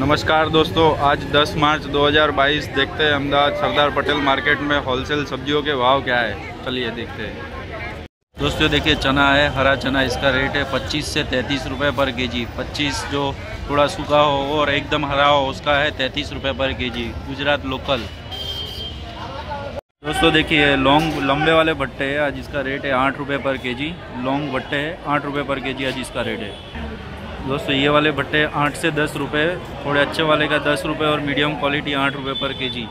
नमस्कार दोस्तों, आज 10 मार्च 2022 देखते हैं अहमदाबाद सरदार पटेल मार्केट में होलसेल सब्जियों के भाव क्या है। चलिए देखते हैं। दोस्तों देखिए, चना है, हरा चना, इसका रेट है 25 से 33 रुपए पर केजी। 25 जो थोड़ा सूखा हो और एकदम हरा हो, उसका है 33 रुपए पर केजी, गुजरात लोकल। दोस्तों, देखिए लॉन्ग लंबे वाले भट्टे है, आज इसका रेट है आठ रुपये पर केजी। लॉन्ग भट्टे है, आठ रुपये पर केजी आज इसका रेट है। दोस्तों, ये वाले भट्टे आठ से दस रुपये थोड़े अच्छे वाले का दस रुपये और मीडियम क्वालिटी आठ रुपये पर केजी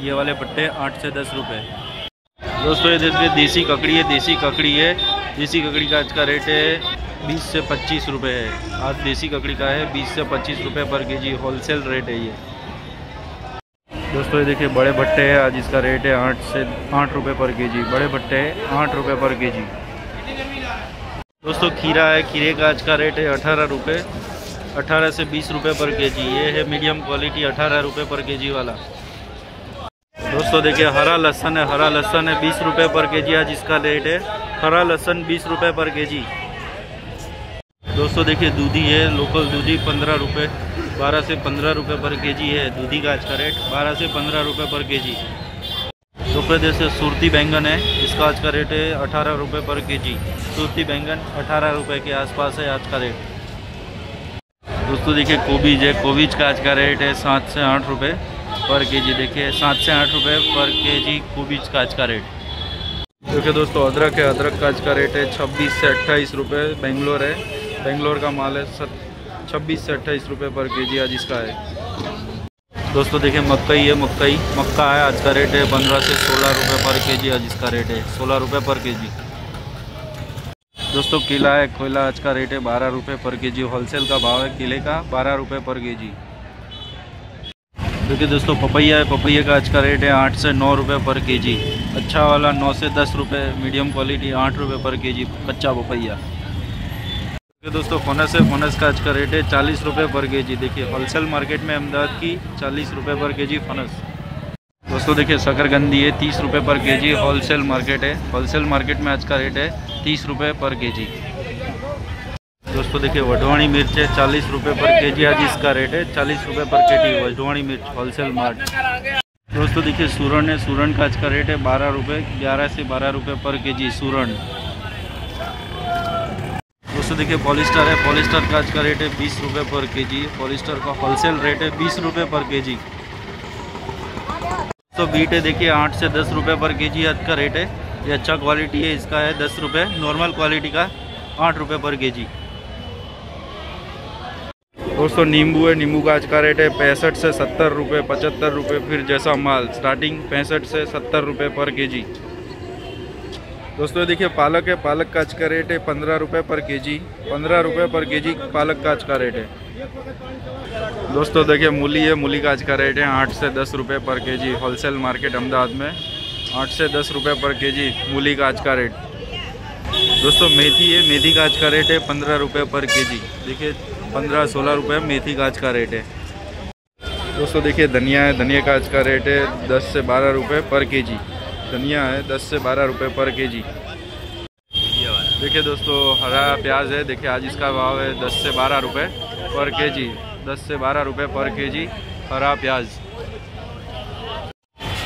ये वाले भट्टे आठ से दस रुपये दोस्तों, ये देखिए, देसी ककड़ी है, देसी ककड़ी है। देसी ककड़ी का आज का रेट है बीस से पच्चीस रुपये है। आज देसी ककड़ी का है बीस से पच्चीस रुपये पर के जी होलसेल रेट है ये। दोस्तों, ये देखिए, बड़े भट्टे हैं, आज इसका रेट है आठ से, आठ रुपये पर के जी बड़े भट्टे हैं, आठ रुपये पर केजी दोस्तों, खीरा है, खीरे का आज का रेट है अठारह रुपये अठारह से बीस रुपये पर केजी। ये है मीडियम क्वालिटी अठारह रुपये पर केजी वाला। दोस्तों, देखिए, हरा लहसन है, हरा लहसन है बीस रुपये पर केजी। आज इसका रेट है हरा लहसन बीस रुपये पर केजी। दोस्तों, देखिए, दूधी है लोकल दूधी पंद्रह रुपये बारह से पंद्रह रुपये पर केजी है दूधी का आज का रेट बारह से पंद्रह रुपये पर केजी। दोपहर जैसे सूरती बैंगन है इसका आज का रेट है अठारह रुपये पर केजी। सूरती बैंगन अठारह रुपये के आसपास है आज का रेट। दोस्तों देखिए कोबीज है कोबीज का आज का रेट है सात से आठ रुपये पर केजी। देखिए, सात से आठ रुपये पर केजी कोबीज का आज का रेट। देखिए दोस्तों, अदरक है, अदरक का आज का रेट है छब्बीस से अट्ठाईस रुपये बेंगलोर है, बेंगलोर का माल है छब्बीस से अट्ठाईस रुपये पर केजी आज इसका है। दोस्तों देखिए मकई है मकई मक्का है, आज का रेट है पंद्रह से सोलह रुपये पर केजी आज इसका रेट है सोलह रुपये पर केजी दोस्तों, किला है, कोयला आज का रेट है बारह रुपये पर केजी होलसेल का भाव है किले का बारह रुपये पर केजी देखिए दोस्तों, पपैया है, पपैया का आज का रेट है आठ से नौ रुपये पर केजी अच्छा वाला नौ से दस रुपये मीडियम क्वालिटी आठ रुपये पर केजी कच्चा पपैया। दोस्तों फोनस है फोनस का आज का रेट है चालीस रुपये पर के जी देखिए होलसेल मार्केट में अहमदाबाद की चालीस रुपये पर के जी फनस दोस्तों, देखिए शकरगंदी है, तीस रुपये per K G wholesale market है होलसेल मार्केट में आज का रेट है तीस रुपये पर के जी दोस्तों, देखिए वढवाणी मिर्च है, चालीस रुपये पर के जी आज इसका रेट है चालीस रुपये पर के जी वढवाणी मिर्च होलसेल मार्ट दोस्तों, देखिए सूरण है सूरण का आज का रेट है बारह रुपये ग्यारह से बारह रुपये पर के जी सूरण दोस्तों देखिए पॉलिस्टर है पॉलिस्टर का आज का रेट है बीस रुपये पर केजी पॉलिस्टर का होलसेल रेट है बीस रुपये पर केजी तो बीट है देखिए, आठ से दस रुपये पर के जी आज का रेट है। ये अच्छा क्वालिटी है, इसका है दस रुपये नॉर्मल क्वालिटी का आठ रुपये पर के जी दोस्तों, नींबू है, नींबू का आज का रेट है पैंसठ से सत्तर रुपये पचहत्तर रुपये फिर जैसा माल स्टार्टिंग पैंसठ से सत्तर रुपये पर केजी दोस्तों, देखिए, पालक है, पालक का आज का रेट है पंद्रह रुपये पर केजी। पंद्रह रुपये पर केजी पालक का आज का रेट है। दोस्तों, देखिए, मूली है, मूली का आज का रेट है आठ से दस रुपये per KG wholesale market Ahmedabad में। आठ से दस रुपये पर केजी मूली का आज का रेट दोस्तों, मेथी है, मेथी का आज का रेट है पंद्रह रुपये पर केजी। देखिए, पंद्रह सोलह रुपये मेथी का आज का रेट है। दोस्तों, देखिए, धनिया है, धनिया का आज का रेट है दस से बारह रुपये पर केजी। धनिया है, दस से बारह रुपये पर केजी। देखिए दोस्तों, हरा प्याज है, देखिए आज इसका भाव है दस से बारह रुपये पर केजी। दस से बारह रुपये पर केजी हरा प्याज।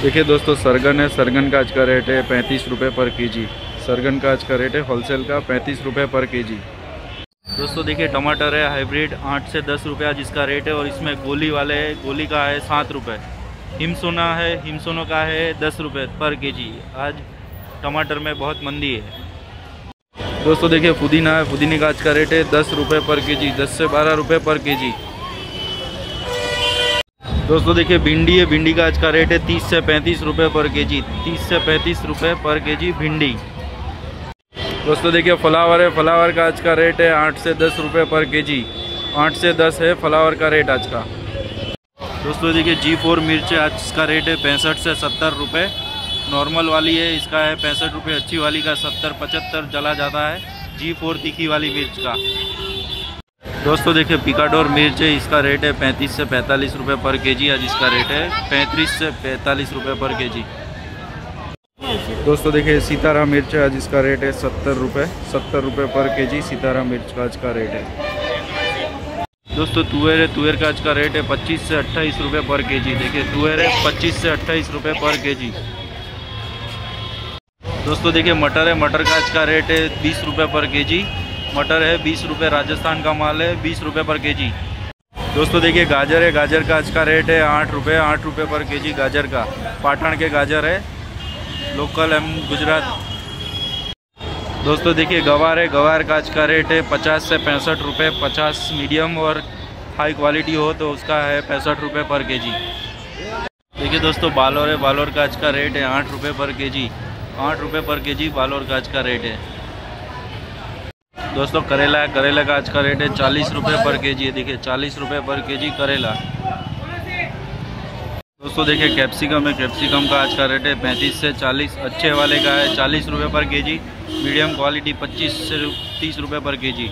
देखिए दोस्तों, सरगन है, सरगन का आज का रेट है पैंतीस रुपये पर केजी। सरगन का आज का रेट है होलसेल का पैंतीस रुपये पर केजी। दोस्तों, देखिए टमाटर है, हाइब्रिड आठ से दस रुपये आज इसका रेट है और इसमें गोली वाले, गोली का है सात रुपये हिमसोना है, हिमसोनो का है दस रुपये पर केजी। आज टमाटर में बहुत मंदी है। दोस्तों देखिए, पुदीना है, पुदीने का आज का रेट है दस रुपये पर केजी, दस से बारह रुपये पर केजी। दोस्तों देखिए, भिंडी है, भिंडी का आज का रेट है तीस से पैंतीस रुपये पर केजी, तीस से पैंतीस रुपये पर केजी भिंडी। दोस्तों देखिए, फ्लावर है, फ्लावर का आज का रेट है आठ से दस रुपये पर केजी। आठ से दस है फ्लावर का रेट आज का। दोस्तों देखिए जी फोर मिर्च आज इसका रेट है पैंसठ से सत्तर रुपये नॉर्मल वाली है, इसका है पैंसठ रुपये अच्छी वाली का सत्तर, पचहत्तर चला जाता है जी फोर तीखी वाली मिर्च का। दोस्तों, देखिए पिकाडोर मिर्च है, इसका रेट है पैंतीस से पैंतालीस रुपये पर केजी, आज इसका रेट है पैंतीस से पैंतालीस रुपये पर केजी। दोस्तों, देखिए सीतारा मिर्च आज इसका रेट है सत्तर रुपये सत्तर रुपये पर केजी सीतारा मिर्च का आज का रेट है। दोस्तों तुअर है तुअर का आज का रेट है पच्चीस से अट्ठाईस रुपये पर के जी देखिए तुअर है, पच्चीस से अट्ठाईस रुपये पर के जी दोस्तों, देखिए, मटर है, मटर का आज का रेट है बीस रुपये पर के जी मटर है, बीस रुपये राजस्थान का माल है, बीस रुपये पर के जी दोस्तों, देखिए, गाजर है, गाजर का आज का रेट है आठ रुपये आठ रुपये पर के जी गाजर का। पाटण के गाजर है, लोकल एम गुजरात। दोस्तों, देखिए, गवार है, गवार का आज का रेट है, पचास से पैंसठ रुपये पचास मीडियम और हाई क्वालिटी हो तो उसका है पैंसठ रुपये पर के जी देखिए दोस्तों, बालोर है, बालोर का आज का रेट है आठ रुपये पर के जी आठ रुपये पर के जी बालोर का आज का रेट है। दोस्तों, करेला है, करेला का आज का रेट है चालीस रुपये पर केजी है। देखिए, चालीस रुपये पर के जी करेला। दोस्तों, देखिए कैप्सिकम है कैप्सिकम का आज का रेट है पैंतीस से चालीस, अच्छे वाले का है चालीस रुपये पर केजी मीडियम क्वालिटी पच्चीस से तीस रुपये पर केजी।